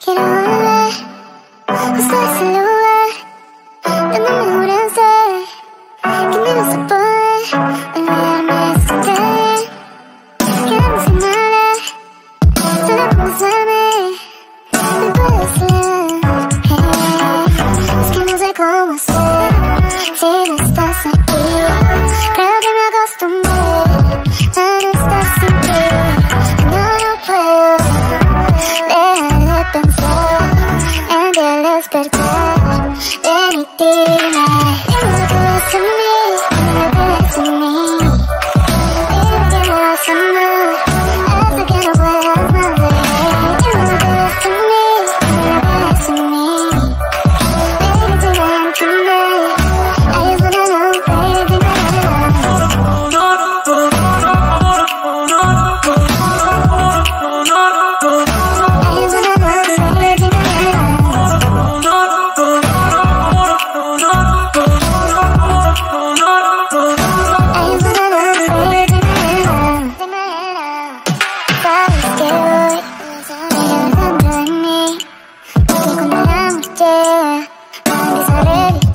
嫌い